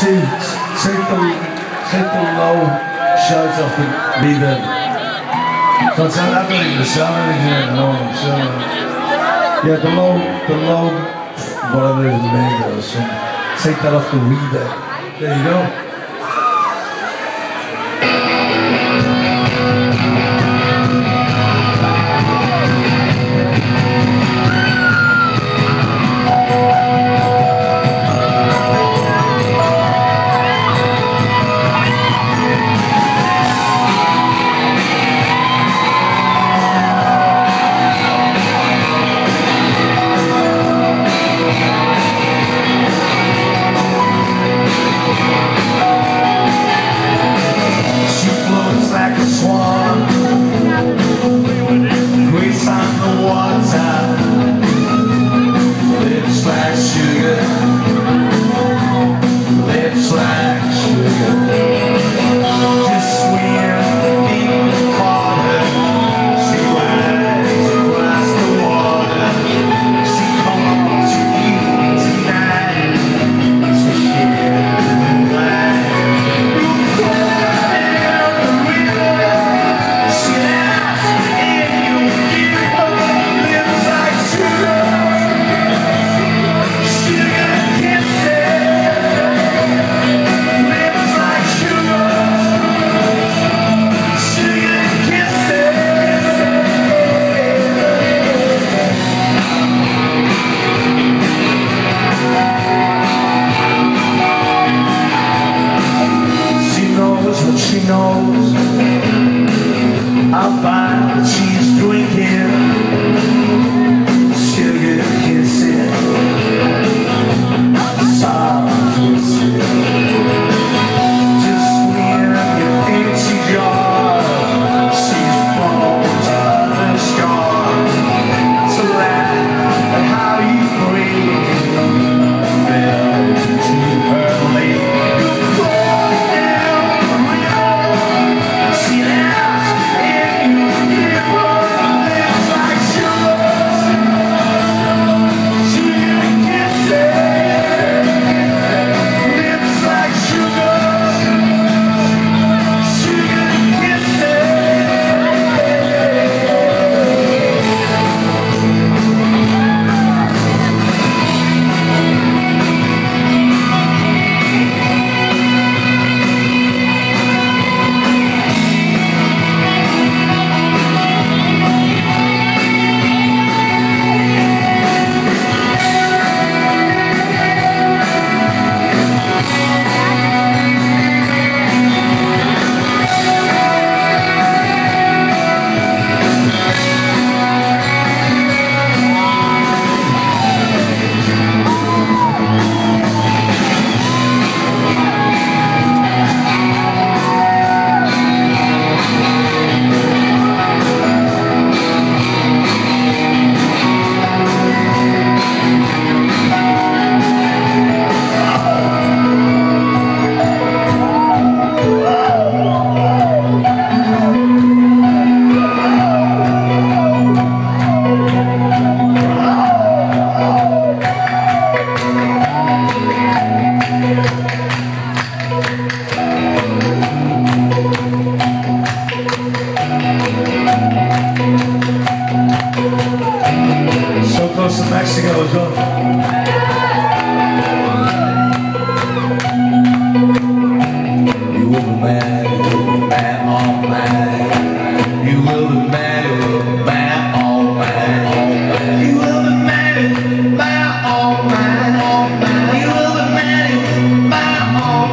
take, take the, take the low shots off the reverb. So it's not happening, the sound engineer at home, so, uh, yeah, the low, the low, whatever it is, the goes, so take that off the reverb. There you go. Knows about You will be mad, all. You will be mad, all. You will be mad, all